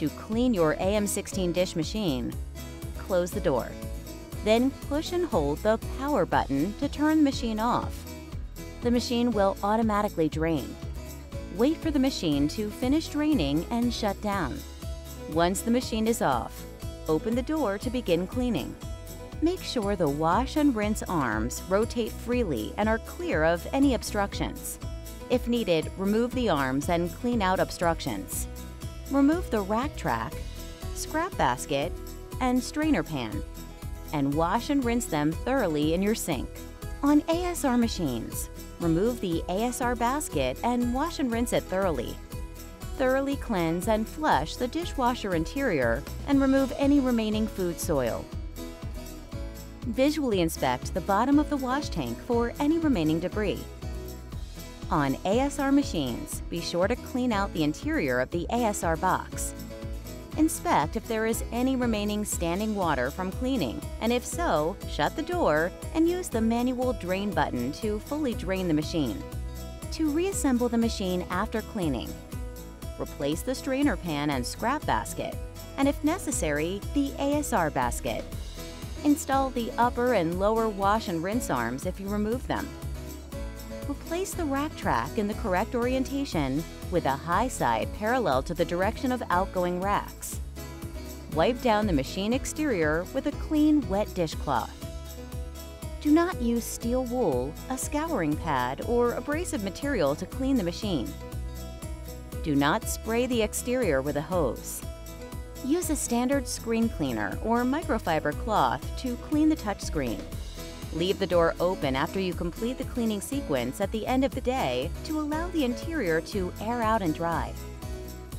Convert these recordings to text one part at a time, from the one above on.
to clean your AM16 dish machine, close the door. Then push and hold the power button to turn the machine off. The machine will automatically drain. Wait for the machine to finish draining and shut down. Once the machine is off, open the door to begin cleaning. Make sure the wash and rinse arms rotate freely and are clear of any obstructions. If needed, remove the arms and clean out obstructions. Remove the rack track, scrap basket, and strainer pan, and wash and rinse them thoroughly in your sink. On ASR machines, remove the ASR basket and wash and rinse it thoroughly. Thoroughly cleanse and flush the dishwasher interior and remove any remaining food soil. Visually inspect the bottom of the wash tank for any remaining debris. On ASR machines, be sure to clean out the interior of the ASR box. Inspect if there is any remaining standing water from cleaning, and if so, shut the door and use the manual drain button to fully drain the machine. To reassemble the machine after cleaning, replace the strainer pan and scrap basket, and if necessary, the ASR basket. Install the upper and lower wash and rinse arms if you remove them. Replace the rack track in the correct orientation with a high side parallel to the direction of outgoing racks. Wipe down the machine exterior with a clean, wet dishcloth. Do not use steel wool, a scouring pad, or abrasive material to clean the machine. Do not spray the exterior with a hose. Use a standard screen cleaner or microfiber cloth to clean the touchscreen. Leave the door open after you complete the cleaning sequence at the end of the day to allow the interior to air out and dry.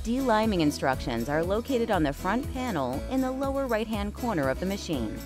Deliming instructions are located on the front panel in the lower right-hand corner of the machine.